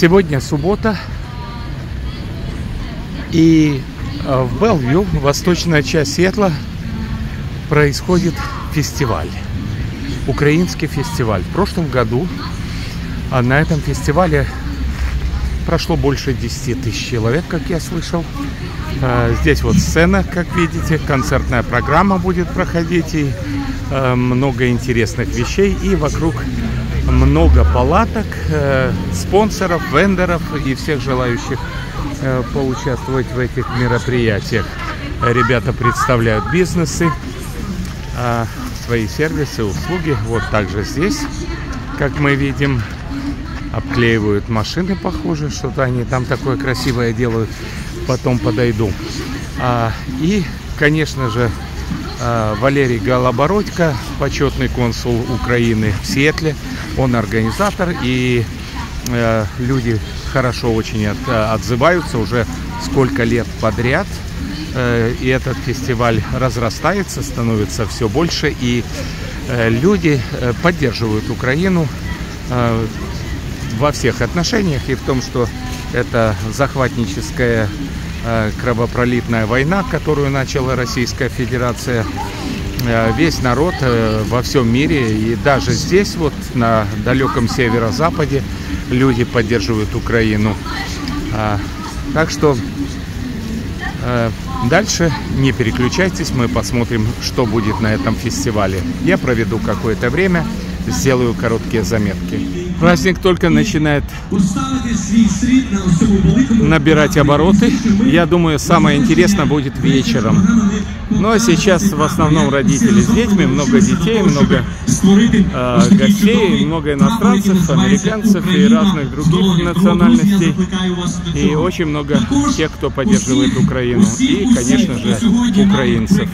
Сегодня суббота. И э, в Белвью, восточная часть Сиэтла, происходит фестиваль. Украинский фестиваль. В прошлом году а на этом фестивале прошло больше 10 тысяч человек, как я слышал. Э, здесь вот сцена, как видите, концертная программа будет проходить и э, много интересных вещей. И вокруг много палаток, э, спонсоров, вендоров и всех желающих поучаствовать в этих мероприятиях. Ребята представляют бизнесы, свои сервисы, услуги. Вот также здесь, как мы видим, обклеивают машины, похоже, что-то они там такое красивое делают. Потом подойду. А, и, конечно же, а, Валерий Голобородько, почетный консул Украины в Сиэтле. Он организатор, и а, люди хорошо очень от, отзываются уже сколько лет подряд. А, и этот фестиваль разрастается, становится все больше, и а, люди поддерживают Украину во всех отношениях и в том, что это захватническая э, кровопролитная война, которую начала Российская Федерация. Э, весь народ э, во всем мире и даже здесь, вот на далеком северо-западе, люди поддерживают Украину. А, так что дальше не переключайтесь, мы посмотрим, что будет на этом фестивале. Я проведу какое-то время, сделаю короткие заметки. Праздник только начинает набирать обороты. Я думаю, самое интересное будет вечером. Ну а сейчас в основном родители с детьми, много детей, много э, гостей, много иностранцев, американцев и разных других национальностей. И очень много тех, кто поддерживает Украину. И, конечно же, украинцев.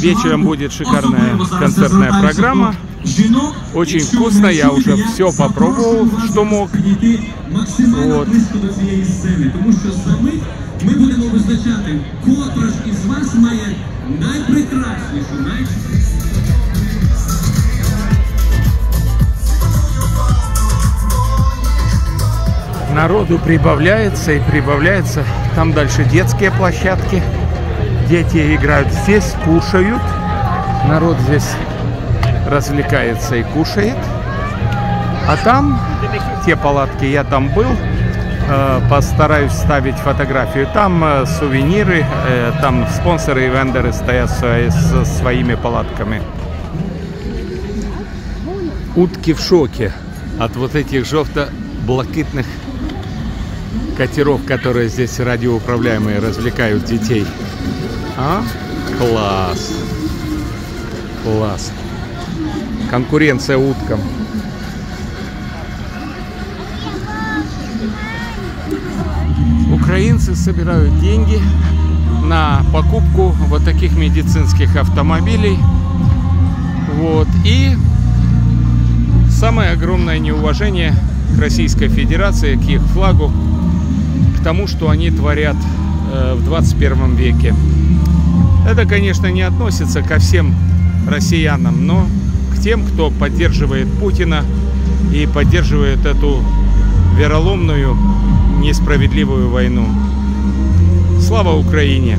Вечером будет шикарная концертная программа. Очень вкусно, я уже все попробовал, что мог. Вот. Ми будемо визначати, котра ж із вас має найпрекраснішу, най... Народу прибавляется и прибавляется. Там дальше детские площадки. Дети играют здесь, кушают. Народ здесь развлекается и кушает. А там, те палатки, я там был, э, постараюсь ставить фотографию. Там э, сувениры, э, там спонсоры и вендоры стоят со своими палатками. Утки в шоке от вот этих желто-блакитных катеров, которые здесь радиоуправляемые развлекают детей. А? Класс! Класс! Конкуренция уткам. Украинцы собирают деньги на покупку вот таких медицинских автомобилей. Вот. И самое огромное неуважение к Российской Федерации, к их флагу, к тому, что они творят э, в 21 веке. Это, конечно, не относится ко всем россиянам, но тем, кто поддерживает Путина и поддерживает эту вероломную, несправедливую войну. Слава Украине!